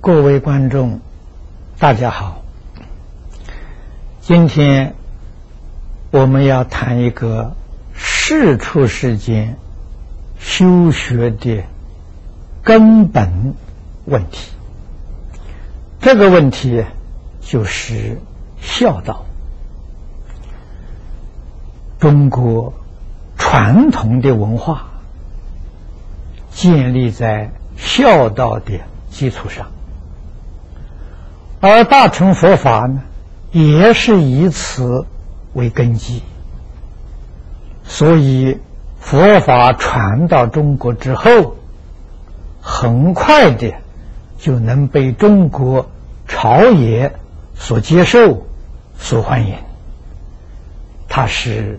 各位观众，大家好。今天我们要谈一个世出世间修学的根本问题。这个问题就是孝道。中国传统的文化建立在孝道的基础上。而大乘佛法呢，也是以此为根基，所以佛法传到中国之后，很快的就能被中国朝野所接受、所欢迎。它是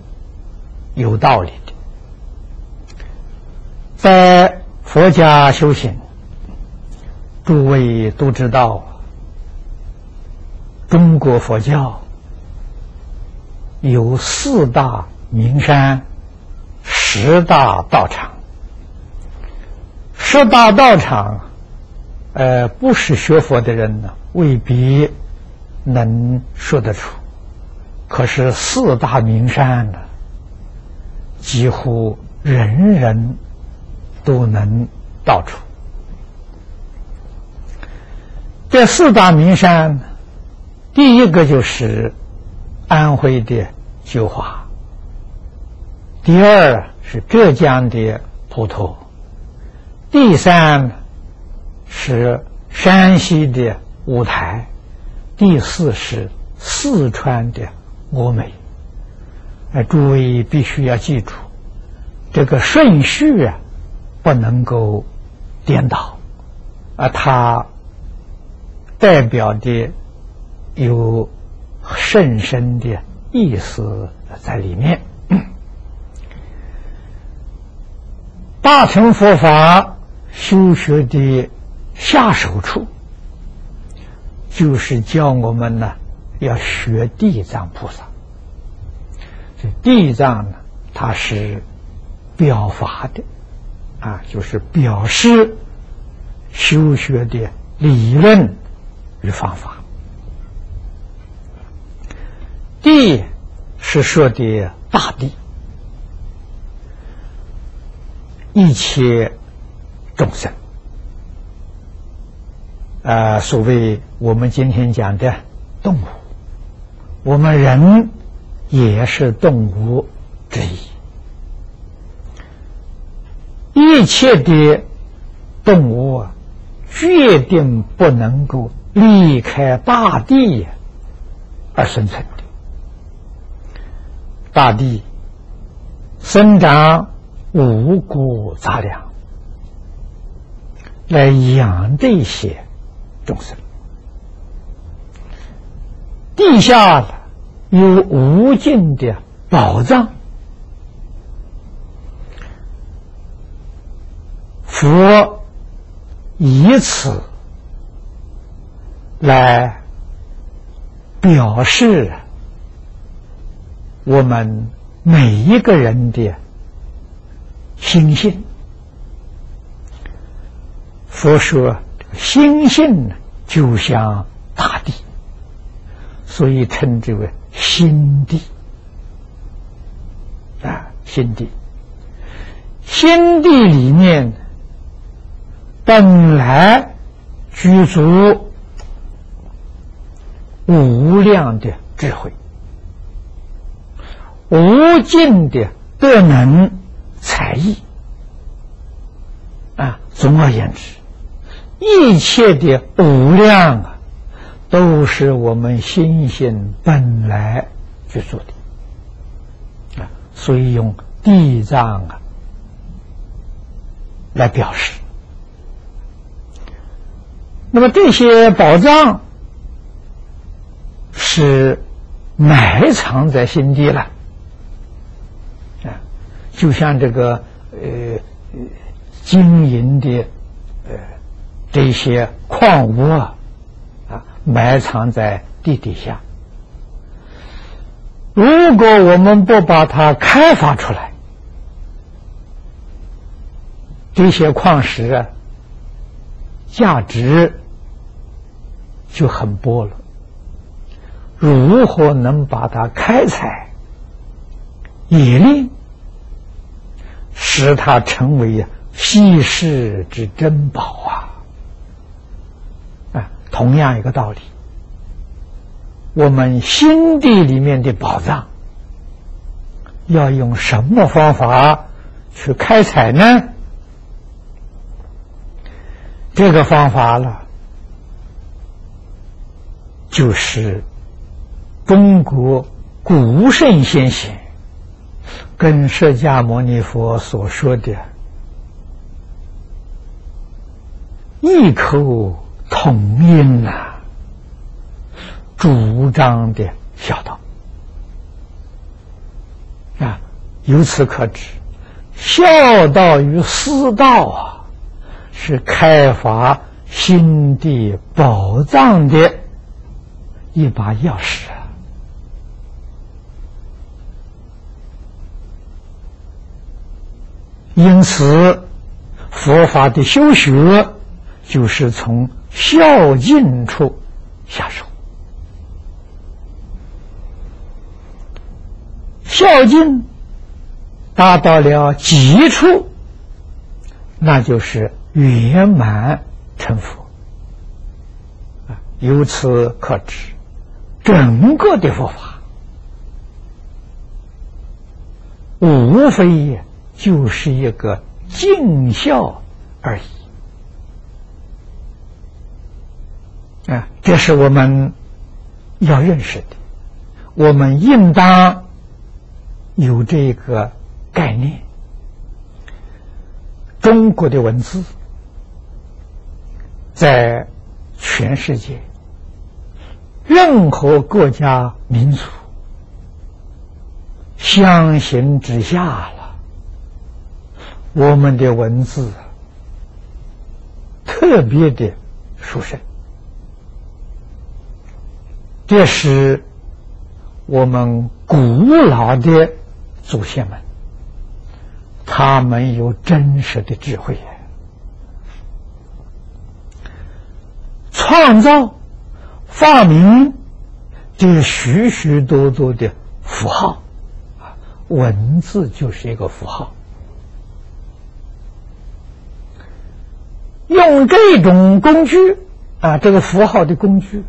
有道理的，在佛家修行，诸位都知道。中国佛教有四大名山、十大道场。十大道场，呃，不是学佛的人呢，未必能说得出。可是四大名山呢，几乎人人都能到出。这四大名山。第一个就是安徽的九华，第二是浙江的普陀，第三是山西的五台，第四是四川的峨眉。哎，诸位必须要记住，这个顺序啊，不能够颠倒，啊，它代表的。有甚深的意思在里面。大乘佛法修学的下手处，就是教我们呢要学地藏菩萨。这地藏呢，它是表法的，啊，就是表示修学的理论与方法。地是说的大地，一切众生，啊，所谓我们今天讲的动物，我们人也是动物之一，一切的动物啊，决定不能够离开大地而生存。大地生长五谷杂粮，来养这些众生。地下有无尽的宝藏，佛以此来表示。我们每一个人的心性，佛说心性呢，就像大地，所以称之为心地啊，心地。心地里面本来具足无量的智慧。无尽的德能才艺啊！总而言之，一切的无量啊，都是我们心性本来去做的啊。所以用地藏啊来表示。那么这些宝藏是埋藏在心底了。就像这个呃金银的呃这些矿物啊啊埋藏在地底下。如果我们不把它开发出来，这些矿石啊，价值就很薄了。如何能把它开采、冶炼，使它成为稀世之珍宝啊？啊，同样一个道理。我们心地里面的宝藏，要用什么方法去开采呢？这个方法了，就是中国古圣先贤跟释迦牟尼佛所说的异口同音呐。主张的孝道啊，由此可知，孝道与私道啊，是开发心地宝藏的一把钥匙啊。因此，佛法的修学就是从孝敬处下手。孝敬达到了极处，那就是圆满成佛！由此可知，整个的佛法无非就是一个尽孝而已啊！这是我们要认识的，我们应当。有这个概念，中国的文字在全世界任何国家民族相形之下，我们的文字特别的殊胜，这是我们古老的。祖先们，他们有真实的智慧，创造、发明这许许多多的符号，文字就是一个符号，用这种工具啊，这个符号的工具，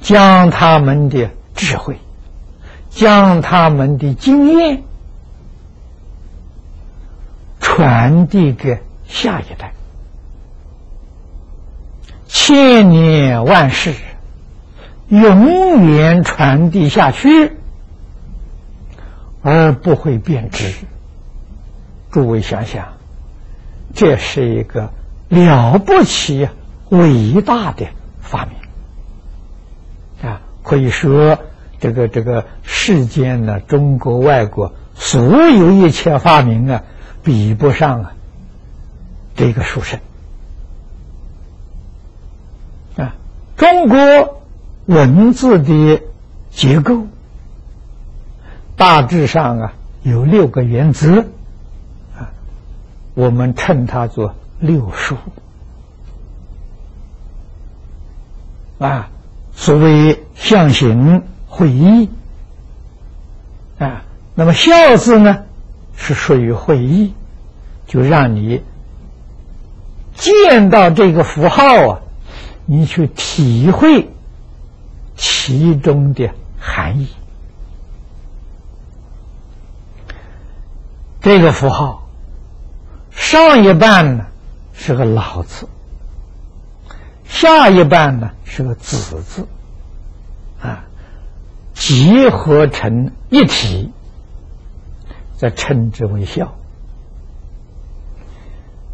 将他们的智慧。将他们的经验传递给下一代，千年万世，永远传递下去，而不会变质。诸位想想，这是一个了不起、伟大的发明啊！可以说。这个这个世间呢，中国、外国所有一切发明啊，比不上啊这个书生啊。中国文字的结构大致上啊有六个原则，我们称它做六书啊，所谓象形。会意啊，那么“孝”字呢，是属于会意，就让你见到这个符号啊，你去体会其中的含义。这个符号上一半呢是个“老”字，下一半呢是个“子”字，啊。结合成一体，再称之为孝。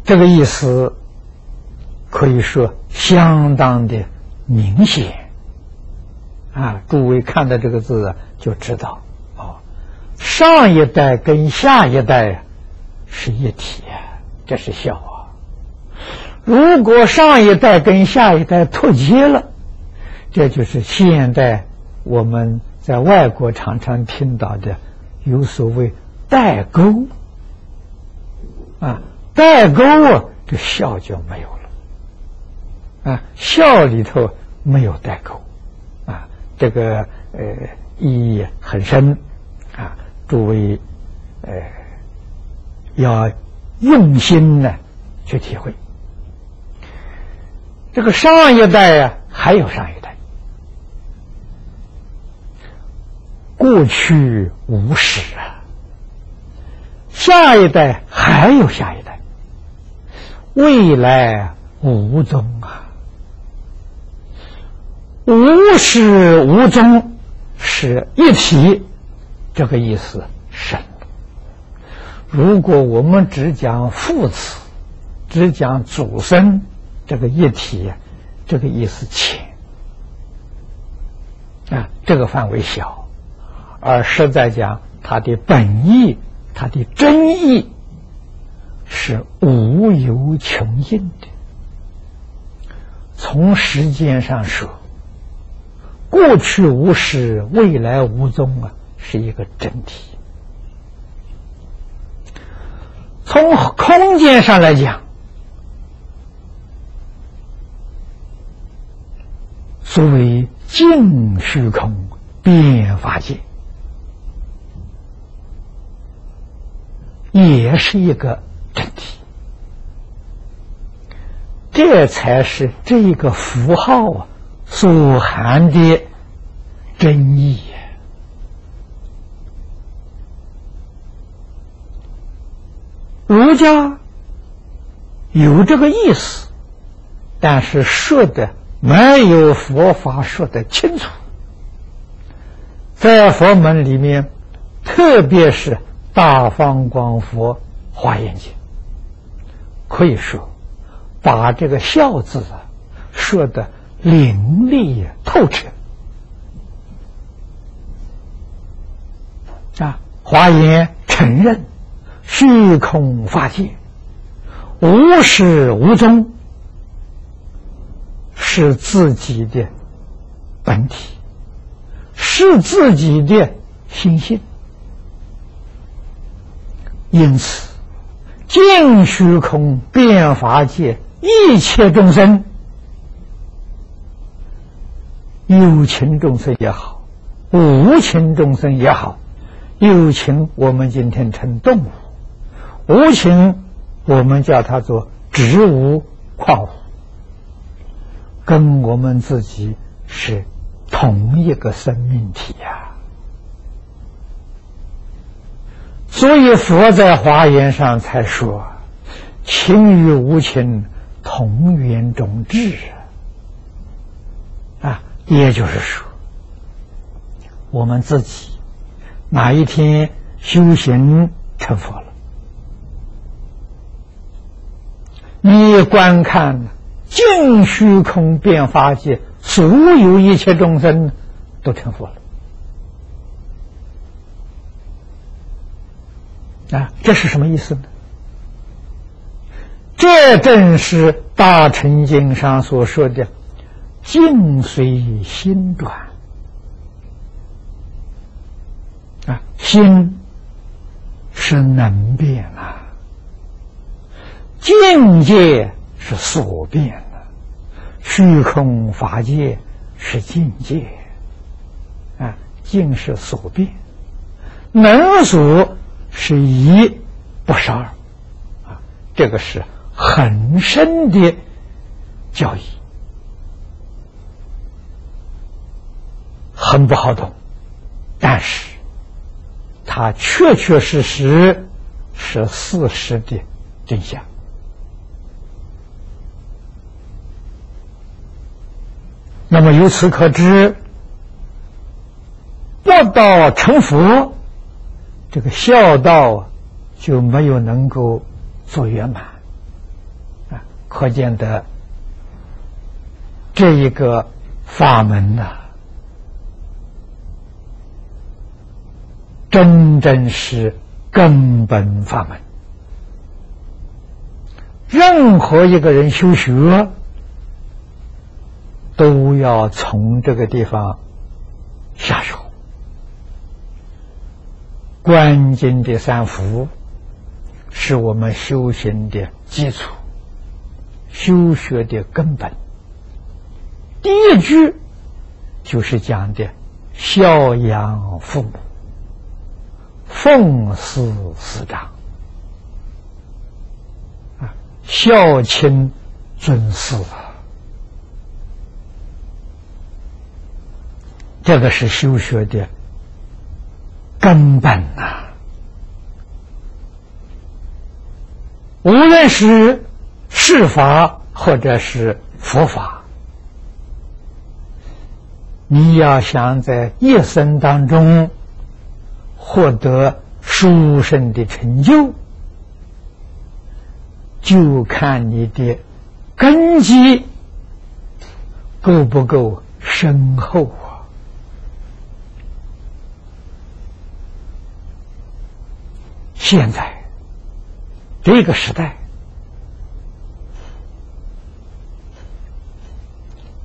这个意思可以说相当的明显啊！诸位看到这个字就知道，哦，上一代跟下一代是一体，这是孝啊。如果上一代跟下一代脱节了，这就是现代我们在外国常常听到的有所谓代沟啊，代沟啊，这孝就没有了啊，孝里头没有代沟啊，这个呃意义很深啊。诸位，呃，要用心呢去体会。这个上一代啊，还有上一代，过去无始啊；下一代还有下一代，未来无踪啊。无始无终是一体。这个意思深。如果我们只讲父子，只讲祖孙，这个一体，这个意思浅啊，这个范围小，而实在讲它的本意，它的真意是无有穷尽的。从时间上说，过去无始，未来无终啊。是一个整体。从空间上来讲，所谓净虚空变法界，也是一个整体。这才是这个符号啊所含的真意。儒家有这个意思，但是说的没有佛法说的清楚。在佛门里面，特别是大方广佛华严经，可以说把这个“孝”字啊说的淋漓透彻。啊，华严承认。虚空法界，无始无终，是自己的本体，是自己的心性。因此，净虚空变法界，一切众生，有情众生也好，无情众生也好，有情我们今天称动物。无情，我们叫它做植物、矿物，跟我们自己是同一个生命体呀。所以佛在华严上才说：“情与无情，同源种质。”啊，也就是说，我们自己哪一天修行成佛了？你观看净虚空变法界，所有一切众生都成佛了啊！这是什么意思呢？这正是《大乘经》上所说的“境随心转”啊，心是能变啊。境界是所变的，虚空法界是境界，啊，境是所变，能所是一，不是二，啊，这个是很深的教义，很不好懂，但是它确确实实是事实的真相。那么由此可知，不道成佛，这个孝道就没有能够做圆满啊！可见的这一个法门呐，真正是根本法门。任何一个人修学，都要从这个地方下手。关经的三福，是我们修行的基础，修学的根本。第一句就是讲的孝养父母，奉事师长，孝亲尊师啊，这个是修学的。根本呐，无论是世法或者是佛法，你要想在一生当中获得殊胜的成就，就看你的根基够不够深厚。现在这个时代，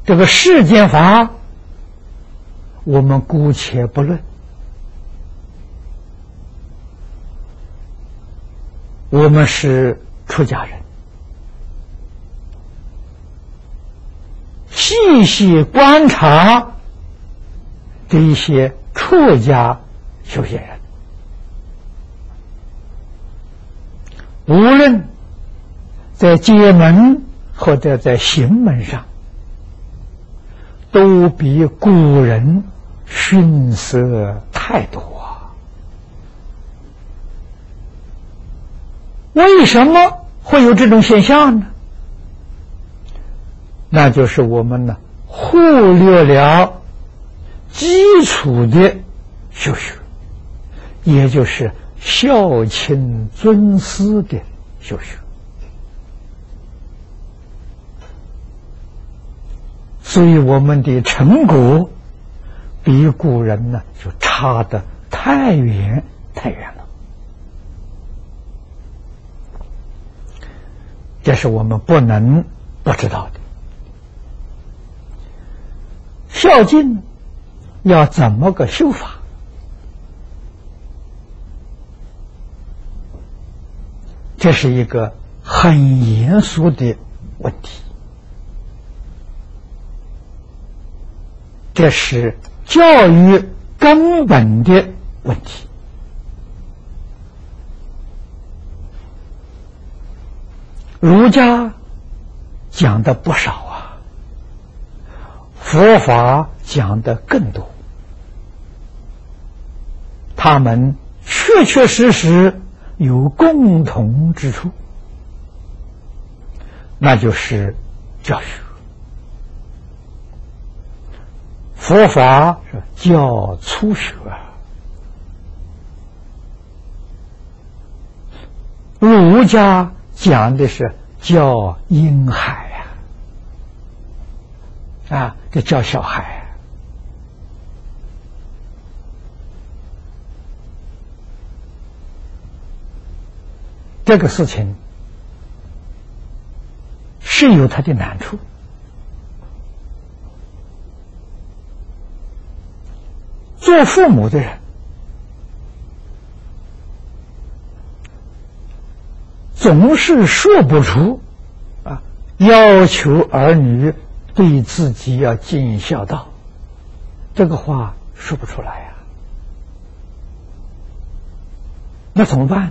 这个世间法，我们姑且不论。我们是出家人，细细观察这一些出家修行人。无论在结门或者在行门上，都比古人逊色太多。为什么会有这种现象呢？那就是我们呢忽略了基础的修学，也就是。孝亲尊师的修学，所以我们的成果比古人呢就差的太远太远了。这是我们不能不知道的。孝敬要怎么个修法？这是一个很严肃的问题，这是教育根本的问题。儒家讲的不少啊，佛法讲的更多，他们确确实实。有共同之处，那就是教学。佛法是教初学，儒家讲的是教婴孩呀，啊，这教小孩。这个事情是有它的难处，做父母的人总是说不出啊，要求儿女对自己要尽孝道，这个话说不出来呀，那怎么办？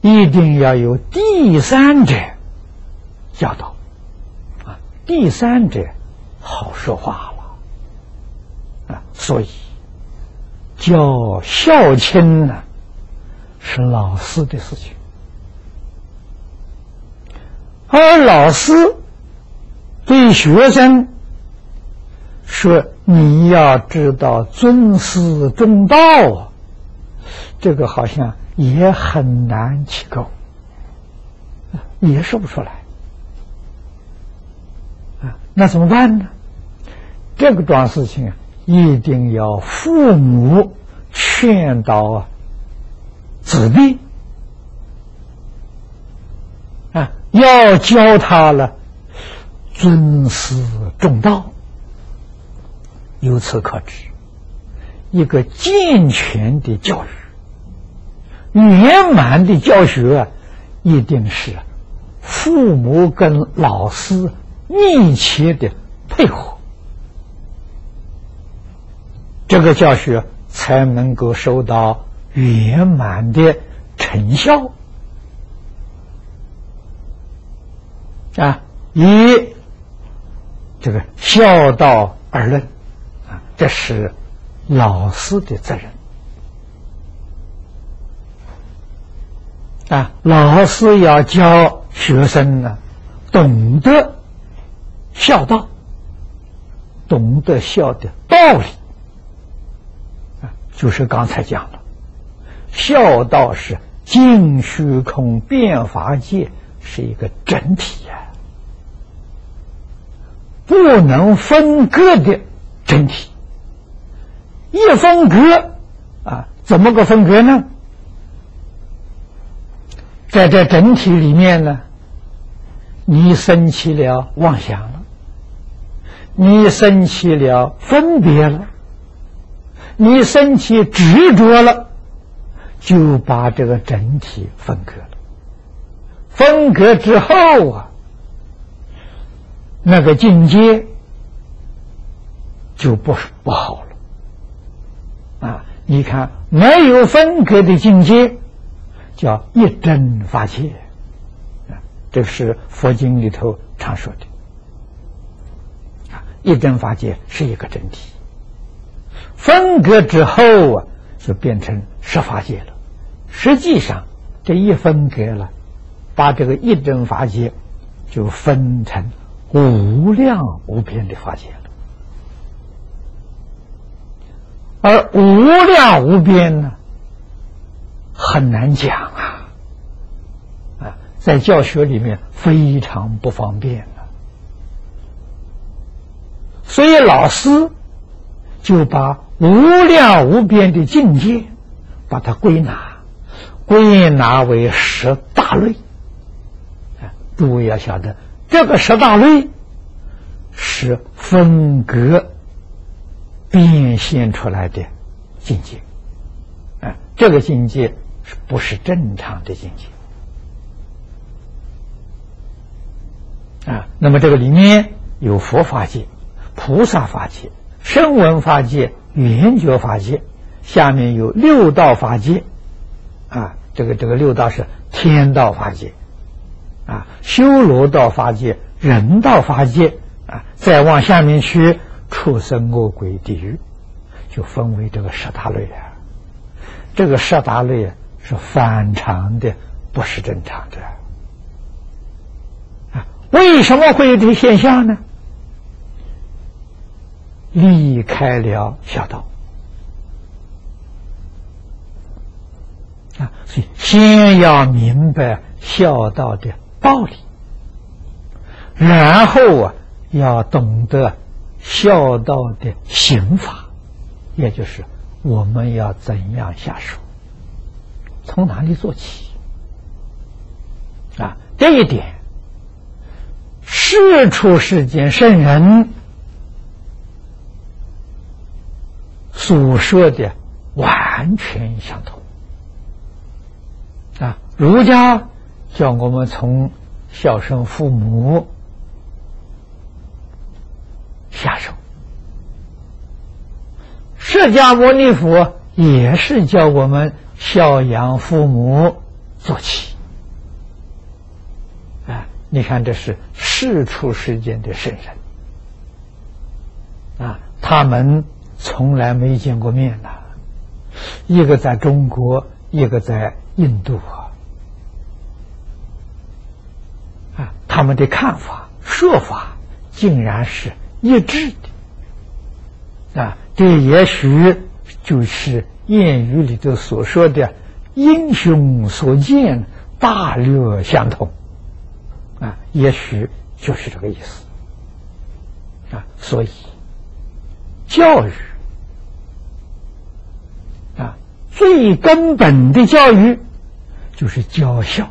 一定要有第三者教导。啊，第三者好说话了。啊，所以教孝亲呢是老师的事情，而老师对学生说：“你要知道尊师重道啊，这个好像。”也很难起构，也说不出来啊！那怎么办呢？这个桩事情啊，一定要父母劝导子弟啊，要教他了尊师重道。由此可知，一个健全的教育、圆满的教学，一定是父母跟老师密切的配合。这个教学才能够收到圆满的成效啊！以这个孝道而论啊，这是老师的责任啊！老师要教学生呢，懂得孝道，懂得孝的道理。就是刚才讲了，孝道是净虚空变法界是一个整体呀，不能分割的整体。一分割啊，怎么个分割呢？在这整体里面呢，你生起了妄想了，你生起了分别了。你生气执着了，就把这个整体分割了。分割之后啊，那个境界就不是不好了。啊，你看，没有分割的境界叫一真法界，啊，这是佛经里头常说的。一真法界是一个整体。分割之后啊，就变成十法界了。实际上，这一分割了，把这个一真法界就分成无量无边的法界了。而无量无边呢，很难讲啊，啊，在教学里面非常不方便了。所以老师就把。无量无边的境界，把它归纳，归纳为十大类。诸位要晓得，这个十大类是分隔变现出来的境界。这个境界不是正常的境界？啊，那么这个里面有佛法界、菩萨法界、声闻法界。圆觉法界下面有六道法界，啊，这个这个六道是天道法界，啊，修罗道法界、人道法界，啊，再往下面去，畜生、恶鬼、地狱，就分为这个十大类啊。这个十大类是反常的，不是正常的。啊，为什么会有这个现象呢？离开了孝道啊，所以先要明白孝道的道理，然后啊，要懂得孝道的刑法，也就是我们要怎样下手，从哪里做起啊？这一点，是出世间圣人。所说的完全相同啊！儒家叫我们从孝顺父母下手，释迦牟尼佛也是叫我们孝养父母做起。啊，你看，这是世出世间的圣人啊，他们。从来没见过面呐，一个在中国，一个在印度啊，啊，他们的看法、说法竟然是一致的，啊，这也许就是谚语里头所说的“英雄所见，大略相同”，啊，也许就是这个意思，啊，所以教育啊。最根本的教育就是教孝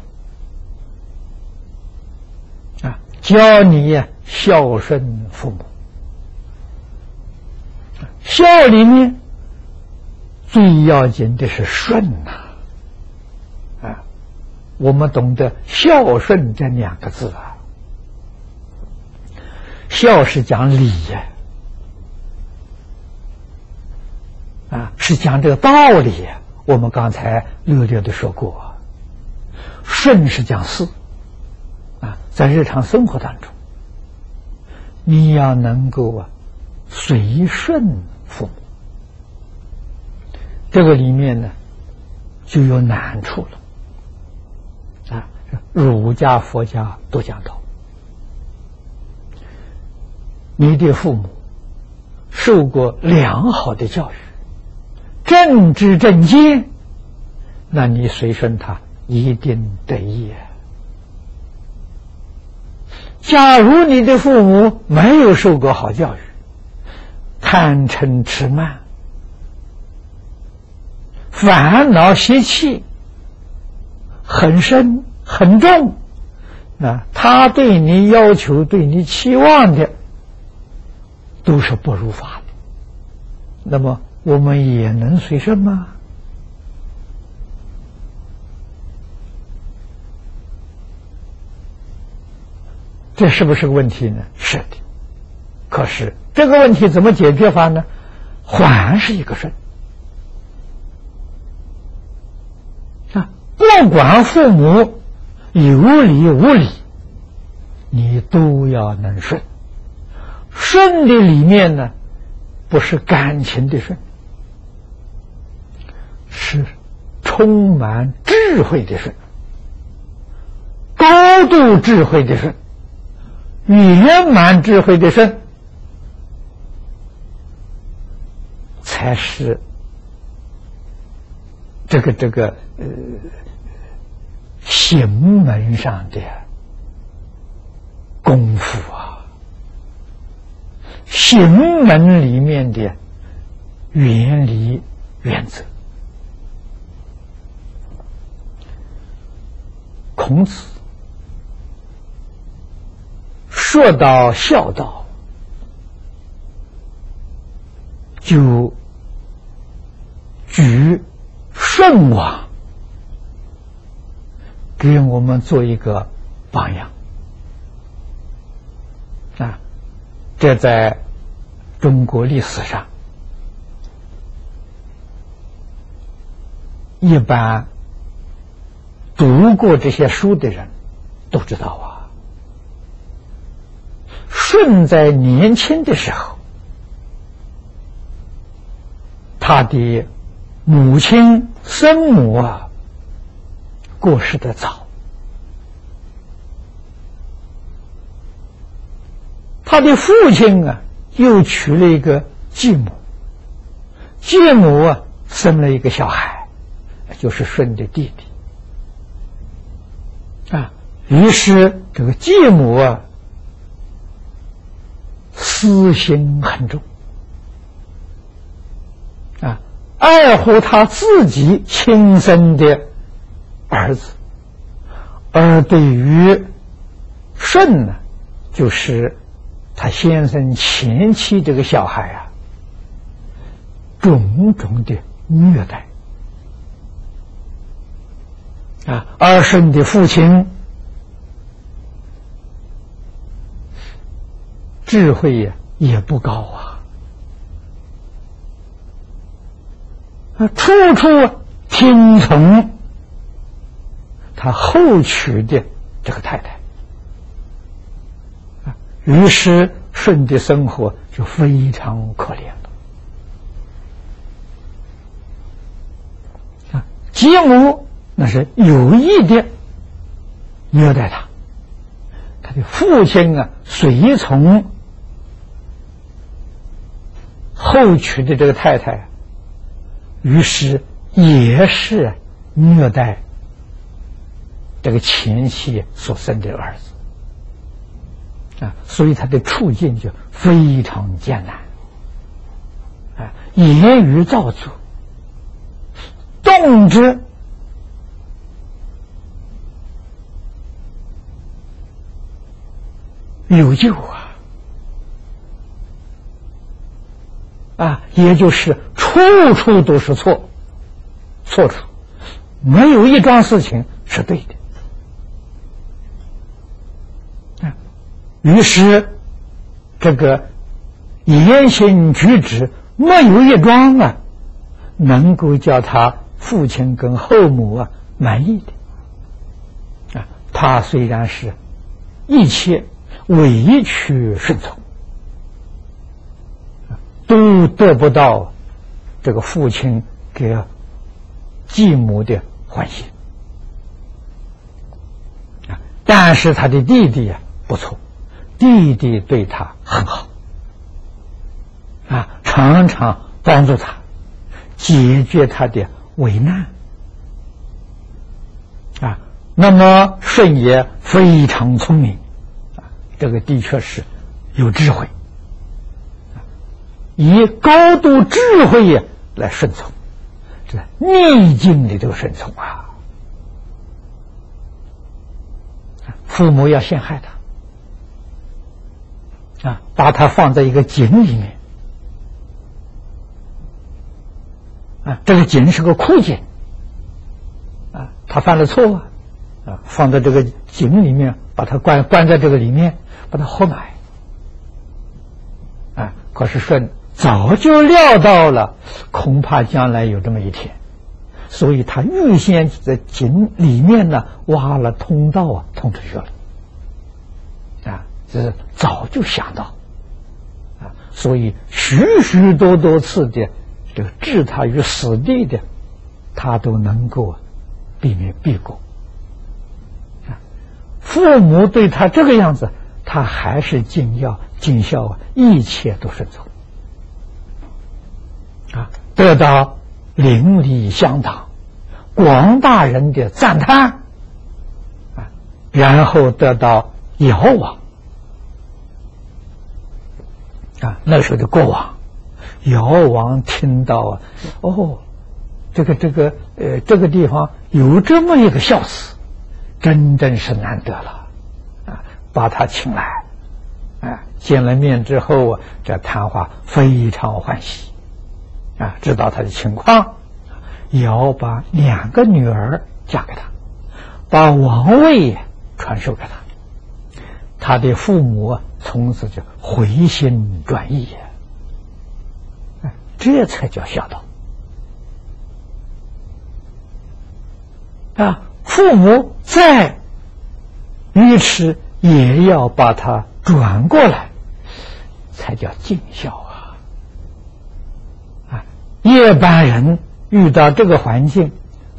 啊，教你孝顺父母。孝里面最要紧的是顺呐，啊，我们懂得孝顺这两个字啊，孝是讲理呀，啊，是讲这个道理。我们刚才略略的说过，顺是讲事，啊，在日常生活当中，你要能够啊随顺。父母，这个里面呢，就有难处了。啊，儒家、佛家都讲到，你的父母受过良好的教育，正知正见，那你随顺他一定得意。假如你的父母没有受过好教育，贪嗔痴慢，烦恼习气很深很重，啊，他对你要求、对你期望的都是不如法的。那么我们也能随顺吗？这是不是个问题呢？是的，可是。这个问题怎么解决法呢？还是一个顺不管父母有理无理，你都要能顺。顺的里面呢，不是感情的顺，是充满智慧的顺，高度智慧的顺，圆满智慧的顺。才是这个这个呃行门上的功夫啊，行门里面的原理原则。孔子说到孝道，就。举舜王给我们做一个榜样啊！这在中国历史上，一般读过这些书的人都知道啊。舜在年轻的时候，他的。母亲生母啊，过世的早。他的父亲啊，又娶了一个继母，继母啊，生了一个小孩，就是舜的弟弟。啊，于是这个继母啊，私心很重。啊爱护他自己亲生的儿子，而对于舜呢，就是他先生前妻这个小孩啊，种种的虐待啊，而舜的父亲智慧呀也不高啊。啊，处处听从他后娶的这个太太，于是舜的生活就非常可怜了。啊，继母那是有意的虐待他，他的父亲啊，随从后娶的这个太太。于是也是虐待这个前妻所生的儿子啊，所以他的处境就非常艰难啊，言语造作，动之，有救啊！啊，也就是处处都是错，错处没有一桩事情是对的。于是这个言行举止没有一桩啊，能够叫他父亲跟后母啊满意的。啊，他虽然是一切委屈顺从。都得不到这个父亲给继母的欢心啊！但是他的弟弟啊不错，弟弟对他很好啊，常常帮助他解决他的危难啊。那么舜也非常聪明啊，这个的确是有智慧。以高度智慧来顺从，这逆境的这个顺从啊，父母要陷害他啊，把他放在一个井里面。啊，这个井是个枯井。啊，他犯了错啊，啊，放在这个井里面，把他关关在这个里面，把他活埋啊，可是顺。早就料到了，恐怕将来有这么一天，所以他预先在井里面呢挖了通道啊，通出去了，是早就想到，啊，所以许许多多次的这个置他于死地的，他都能够避免避过，父母对他这个样子，他还是尽孝尽孝啊，一切都顺从。啊，得到邻里乡党广大人的赞叹。啊，然后得到尧王啊，那时候的国王尧王听到啊，哦，这个这个呃，这个地方有这么一个孝子，真正是难得了啊，把他请来，啊，见了面之后啊，这谈话非常欢喜。啊，知道他的情况，尧把两个女儿嫁给他，把王位传授给他。他的父母，从此就回心转意，这才叫孝道。啊，父母再愚痴，也要把他转过来，才叫尽孝啊！啊。一般人遇到这个环境，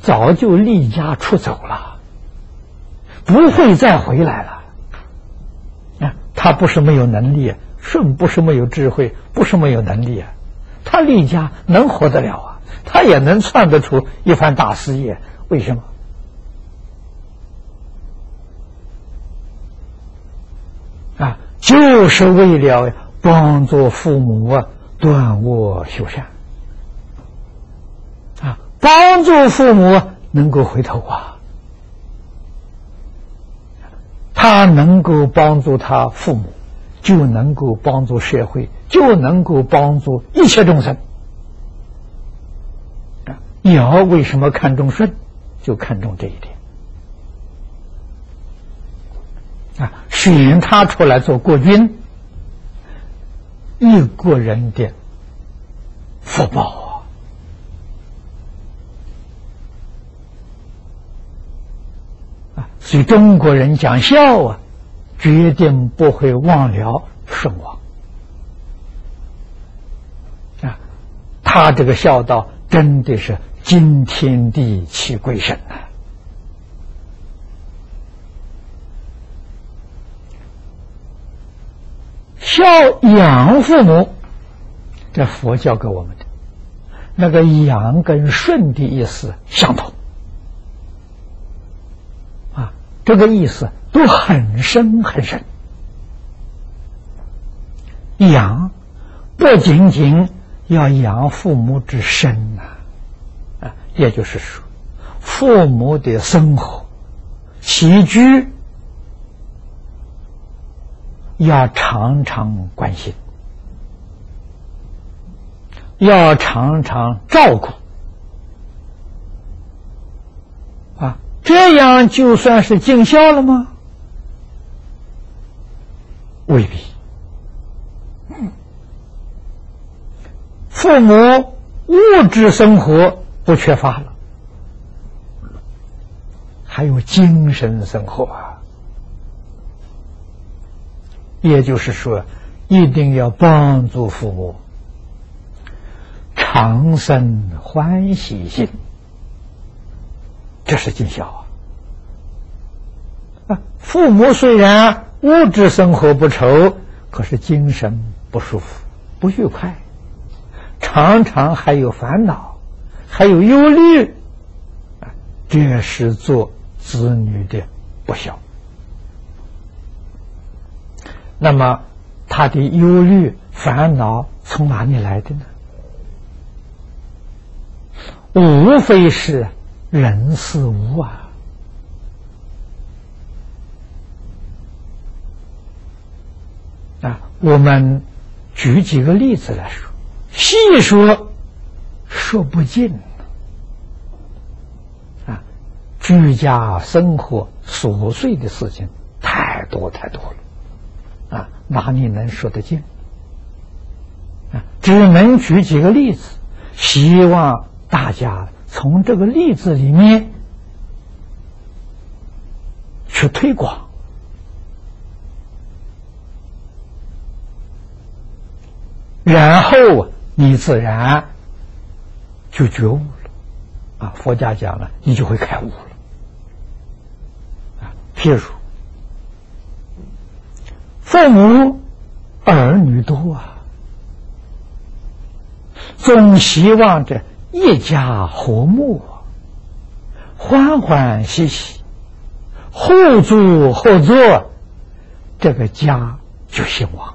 早就离家出走了，不会再回来了。他不是没有能力，舜不是没有智慧，不是没有能力啊，他离家能活得了啊，他也能创得出一番大事业。为什么？啊，就是为了帮助父母啊，断恶修善啊。帮助父母能够回头啊，他能够帮助他父母，就能够帮助社会，就能够帮助一切众生。尧为什么看重舜？就看重这一点啊，选他出来做国君，一个人的福报。所以中国人讲孝啊，决定不会忘了舜王啊。他这个孝道真的是惊天地泣鬼神呐！孝养父母，这佛教给我们的那个养跟顺的意思相同。这个意思都很深很深。养不仅仅要养父母之身呐，啊，也就是说，父母的生活起居要常常关心，要常常照顾。啊，这样就算是尽孝了吗？未必。父母物质生活不缺乏了，还有精神生活啊。也就是说，一定要帮助父母长生欢喜心，这是尽孝啊。父母虽然物质生活不愁，可是精神不舒服、不愉快。常常还有烦恼，还有忧虑，啊，这是做子女的不孝。那么他的忧虑、烦恼从哪里来的呢？无非是人事无啊！啊，我们举几个例子来说。细说说不尽啊！居家生活琐碎的事情太多太多了啊，哪里能说得尽啊？只能举几个例子，希望大家从这个例子里面去推广，然后。你自然就觉悟了啊！佛家讲了，你就会开悟了啊。譬如父母儿女多啊，总希望着一家和睦，欢欢喜喜，互助合作，这个家就兴旺。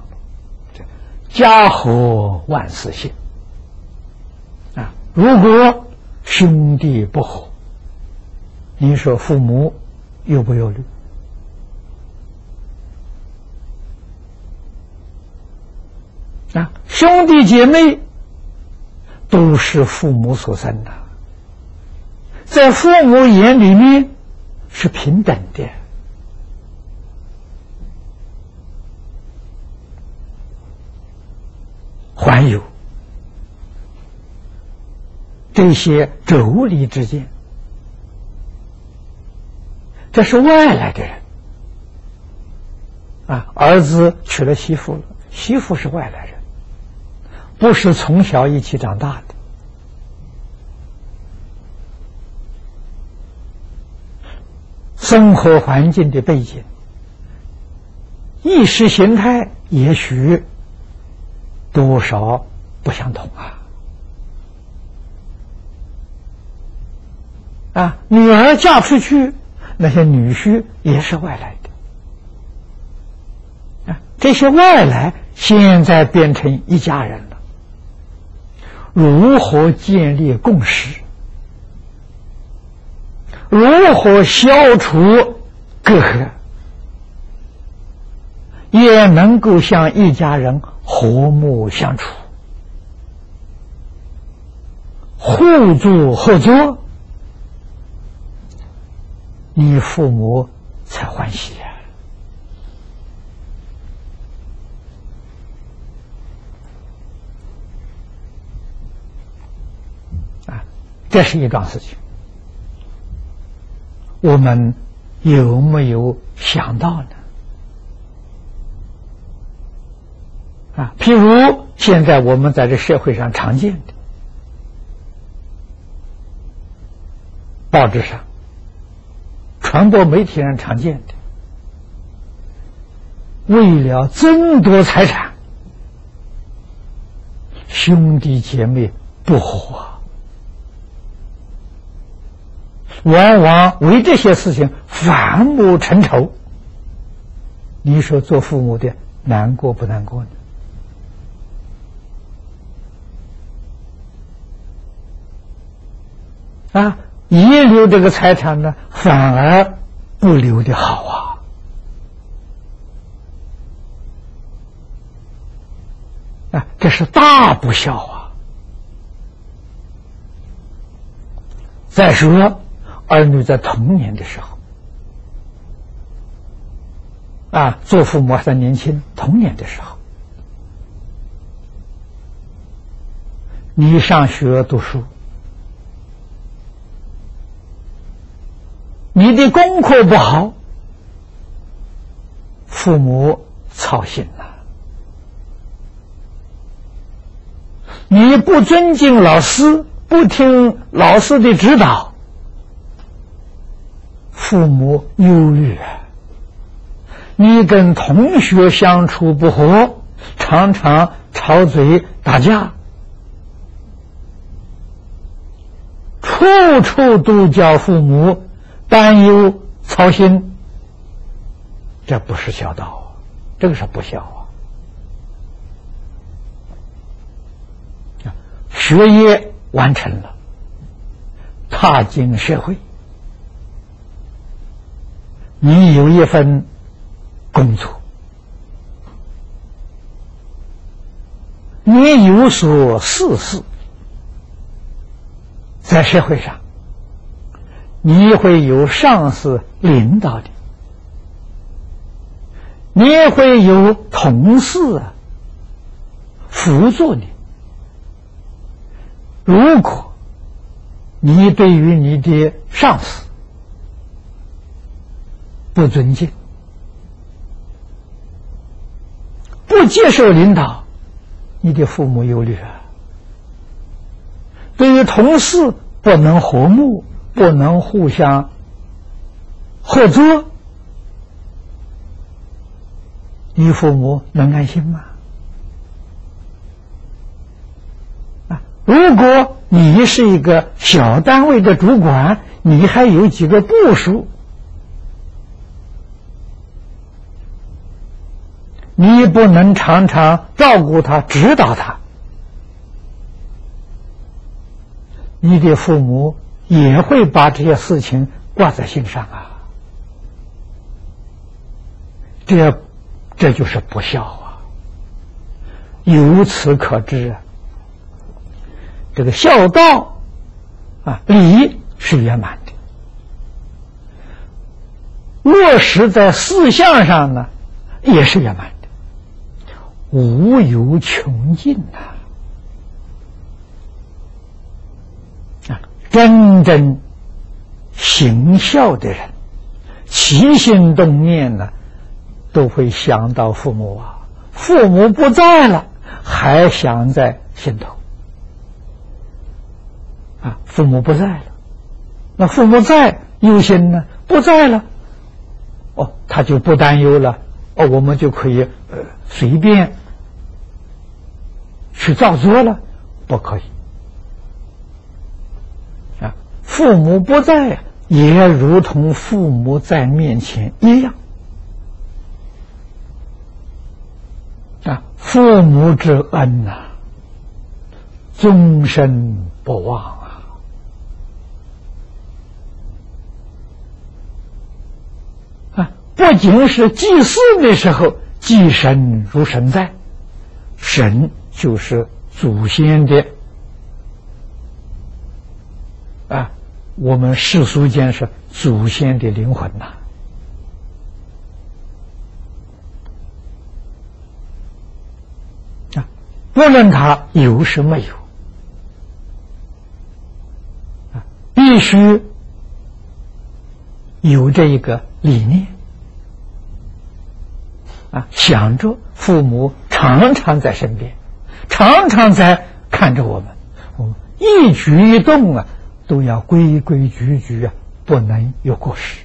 家和万事兴啊！如果兄弟不和，你说父母忧不忧虑？啊，兄弟姐妹都是父母所生的，在父母眼里面是平等的。还有这些妯娌之间，这是外来的人啊！儿子娶了媳妇了，媳妇是外来人，不是从小一起长大的，生活环境的背景、意识形态，也许。多少不相同啊！啊，女儿嫁出去，那些女婿也是外来的啊。这些外来现在变成一家人了，如何建立共识？如何消除隔阂？也能够像一家人。和睦相处，互助合作，你父母才欢喜呀！啊，这是一桩事情，我们有没有想到呢？啊，譬如现在我们在这社会上常见的，报纸上、传播媒体上常见的，为了争夺财产，兄弟姐妹不和，往往为这些事情反目成仇。你说做父母的难过不难过呢？啊，遗留这个财产呢，反而不留的好啊！啊，这是大不孝啊！再说，儿女在童年的时候，啊，做父母还在年轻童年的时候，你上学读书。你的功课不好，父母操心了；你不尊敬老师，不听老师的指导，父母忧虑啊；你跟同学相处不和，常常吵嘴打架，处处都叫父母。担忧操心，这不是孝道，这个是不孝啊！学业完成了，踏进社会，你有一份工作，你有所事事，在社会上。你会有上司领导的，你也会有同事啊辅助你。如果你对于你的上司不尊敬、不接受领导，你的父母忧虑啊。对于同事不能和睦。不能互相合作，你父母能安心吗？啊，如果你是一个小单位的主管，你还有几个部属，你不能常常照顾他、指导他，你的父母。也会把这些事情挂在心上啊，这这就是不孝啊。由此可知，这个孝道啊，礼是圆满的，落实在事项上呢，也是圆满，无有穷尽呐。啊真正行孝的人，起心动念呢，都会想到父母啊。父母不在了，还想在心头啊。父母不在了，那父母在忧心呢？不在了，哦，他就不担忧了。哦，我们就可以呃随便去照做了，不可以啊。父母不在，也如同父母在面前一样啊！父母之恩呐，终身不忘啊！啊，不仅是祭祀的时候祭神如神在，神就是祖先的啊。我们世俗间是祖先的灵魂呐，啊，无论他有什么有，啊，必须有这一个理念，啊，想着父母常常在身边，常常在看着我们，我们一举一动啊。都要规规矩矩啊，不能有过失，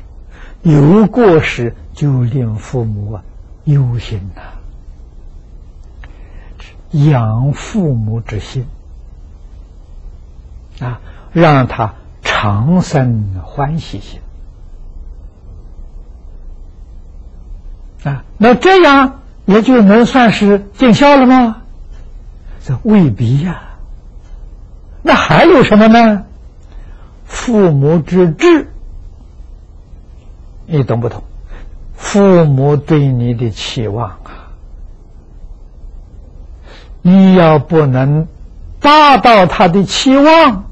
有过失就令父母啊忧心呐。养父母之心啊，让他长生欢喜心啊，那这样也就能算是尽孝了吗？这未必呀。那还有什么呢？父母之志，你懂不懂？父母对你的期望啊，你要不能达到他的期望，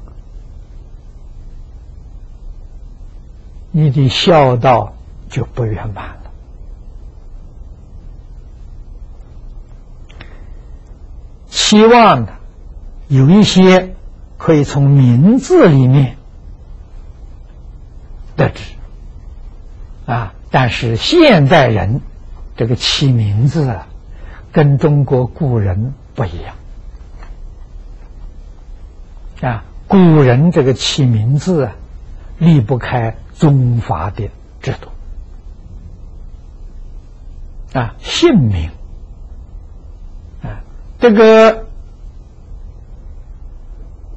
你的孝道就不圆满了。期望的有一些可以从名字里面得知啊。但是现代人这个起名字啊，跟中国古人不一样啊。古人这个起名字啊，离不开宗法的制度啊，姓名，这个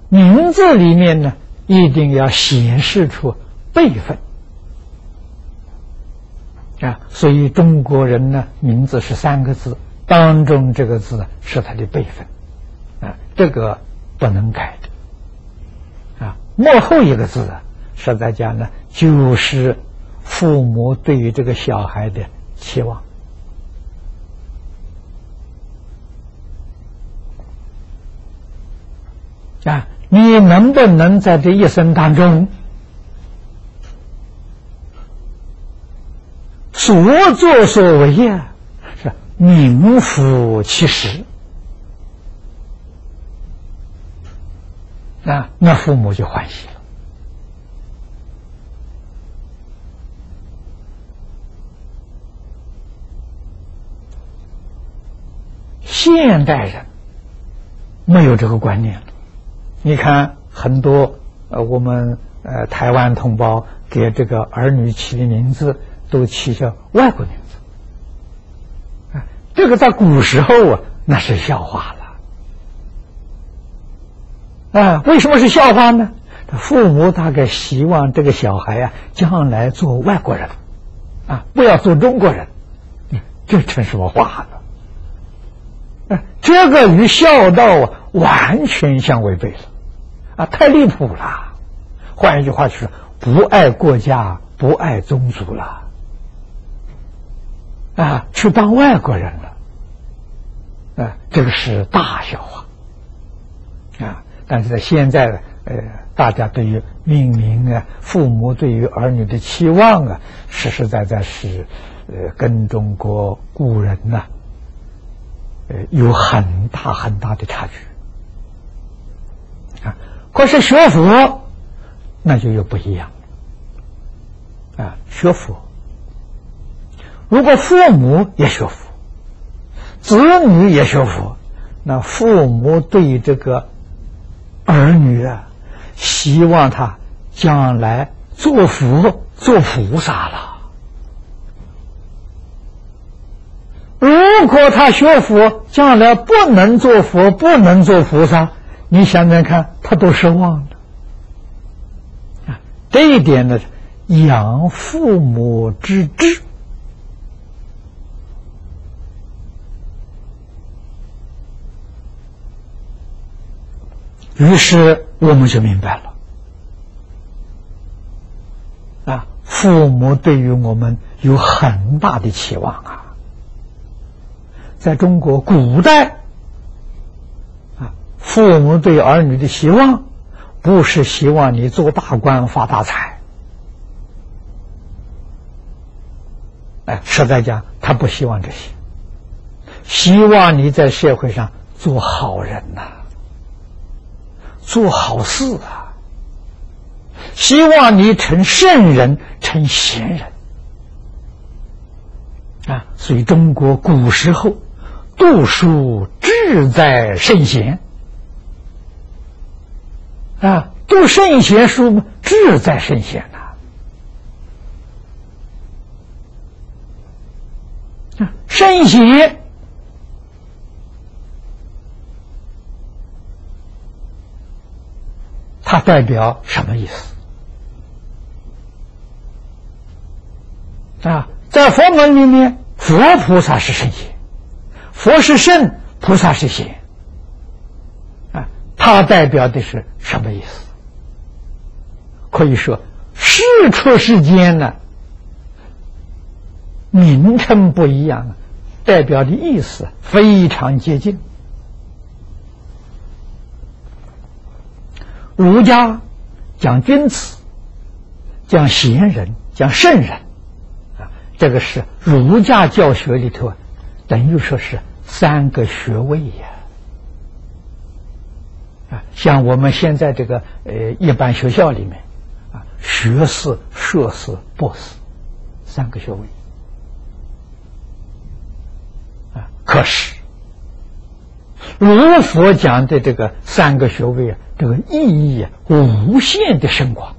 名字里面呢，一定要显示出辈分。啊，所以中国人呢，名字是三个字，当中这个字是他的辈分，啊，这个不能改的，啊，幕后一个字啊，是在讲呢，就是父母对于这个小孩的期望，啊，你能不能在这一生当中？所作所为呀，是名副其实啊，那父母就欢喜了。现代人没有这个观念了。你看，很多呃，我们呃台湾同胞给这个儿女起的名字。都起叫外国名字，啊，这个在古时候啊，那是笑话了，啊，为什么是笑话呢？父母大概希望这个小孩啊，将来做外国人，啊，不要做中国人，这成什么话了？这个与孝道啊完全相违背了，太离谱了。换一句话就是不爱国家，不爱宗族了。啊，去当外国人了，啊，这个是大笑话，啊！但是在现在呢，呃，大家对于命名啊，父母对于儿女的期望啊，实实在在是，呃，跟中国古人呐，呃，有很大很大的差距，可是学佛，那就又不一样，啊，学佛。如果父母也学佛，子女也学佛，那父母对这个儿女啊，希望他将来做佛、做菩萨了。如果他学佛，将来不能做佛、不能做菩萨，你想想看，他多失望了。啊，这一点呢，养父母之志。于是我们就明白了，啊，父母对于我们有很大的期望啊。在中国古代，父母对儿女的希望，不是希望你做大官发大财，哎，实在讲，他不希望这些，希望你在社会上做好人呐。做好事啊！希望你成圣人，成贤人啊！所以中国古时候读书志在圣贤啊，读圣贤书志在圣贤呐啊，圣贤。它代表什么意思？啊，在佛门里面，佛菩萨是圣贤，佛是圣，菩萨是贤。它代表的是什么意思？可以说世出世间呢，名称不一样，代表的意思非常接近。儒家讲君子，讲贤人，讲圣人，啊，这个是儒家教学里头，等于说是三个学位呀。啊像我们现在这个呃一般学校里面，啊，学士、硕士、博士，三个学位。啊，可是，如佛讲的这个三个学位啊，这个意义啊，无限的深广，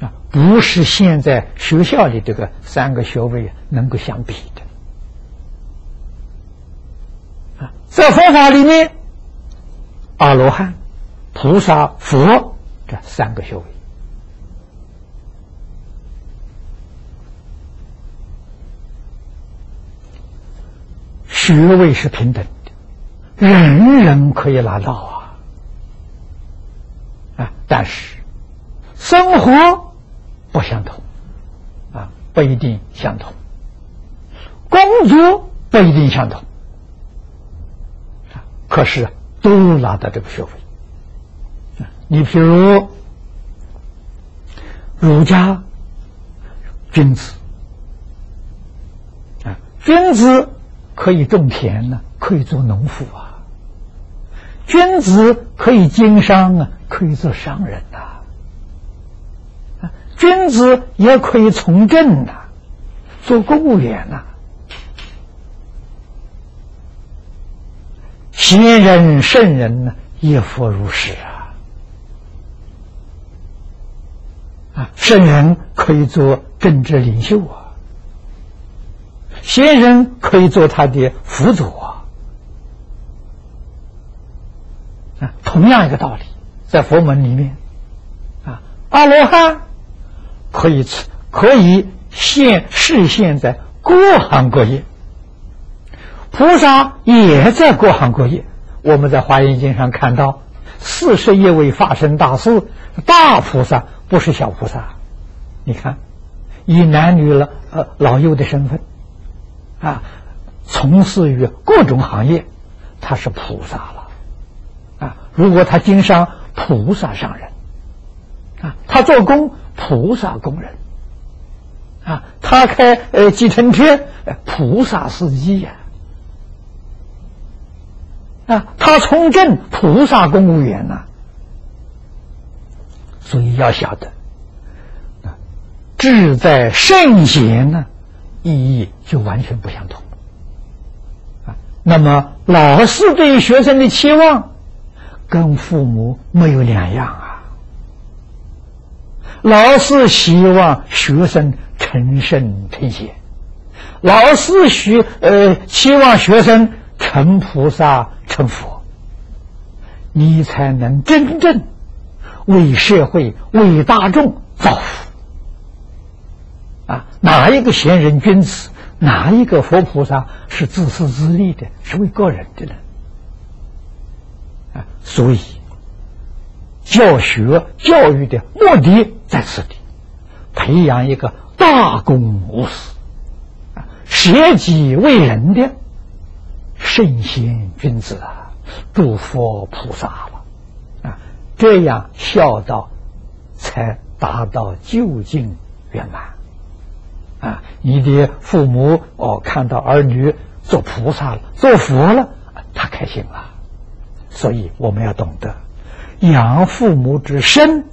啊，不是现在学校里这个三个学位能够相比的。啊，在佛法里面。阿罗汉、菩萨、佛这三个学位，学位是平等的，人人可以拿到啊！啊，但是生活不相同，啊，不一定相同；工作不一定相同，可是。都拿到这个学位，你比如儒家君子。啊，君子可以种田呢，可以做农夫啊；君子可以经商啊，可以做商人呐；君子也可以从政呐，做公务员呐。贤人圣人呢，也复如是啊！啊，圣人可以做政治领袖啊，贤人可以做他的辅佐啊。啊，同样一个道理，在佛门里面，啊，阿罗汉可以可以现视现在各行各业。菩萨也在各行各业。我们在《华严经》上看到，四十一位法身大士，大菩萨不是小菩萨。你看，以男女了呃老幼的身份，啊，从事于各种行业，他是菩萨了。啊，如果他经商，菩萨商人；啊，他做工，菩萨工人；啊，他开呃计程车，菩萨司机呀。啊，他从政，菩萨公务员呐，所以要晓得，啊，志在圣贤呢，意义就完全不相同。啊，那么老师对于学生的期望，跟父母没有两样啊。老师希望学生成圣成贤，老师学呃期望学生成菩萨。成佛，你才能真正为社会、为大众造福。啊，哪一个贤人君子，哪一个佛菩萨是自私自利的，是为个人的呢？啊，所以教学教育的目的在此地，培养一个大公无私、啊舍己为人的。圣贤君子啊，诸佛菩萨了啊，这样孝道才达到究竟圆满啊！你的父母哦，看到儿女做菩萨了，做佛了，他开心了。所以我们要懂得养父母之身，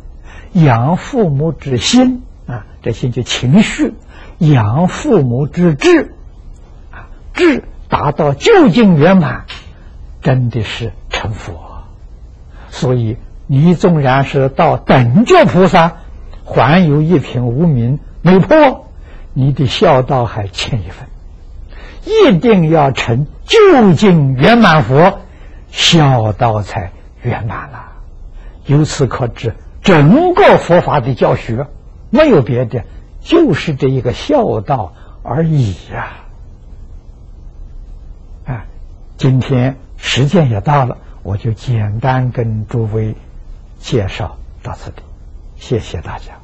养父母之心啊，这些就情绪；养父母之志啊，志。达到究竟圆满，真的是成佛。所以你纵然是到等觉菩萨，还有一品无名没破，你的孝道还欠一份。一定要成究竟圆满佛，孝道才圆满了。由此可知，整个佛法的教学没有别的，就是这一个孝道而已呀。今天时间也到了，我就简单跟诸位介绍到此地，谢谢大家。